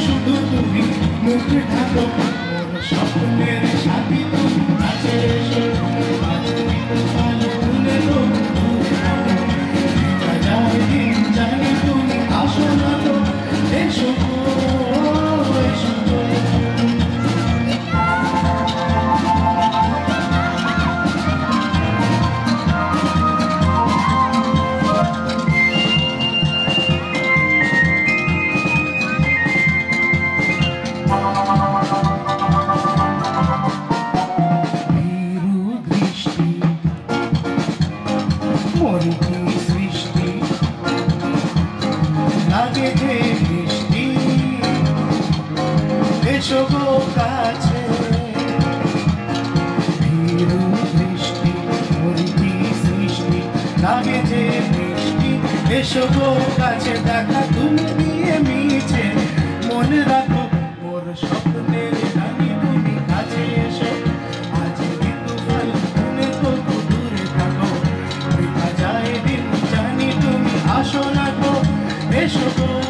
শুধু তুমি মুখ ঢাকো স্বপ্নের সাথী মুখে সৃষ্টি। যে বৃষ্টি সৃষ্টি। যে বৃষ্টি দেখা তুমি Thank you.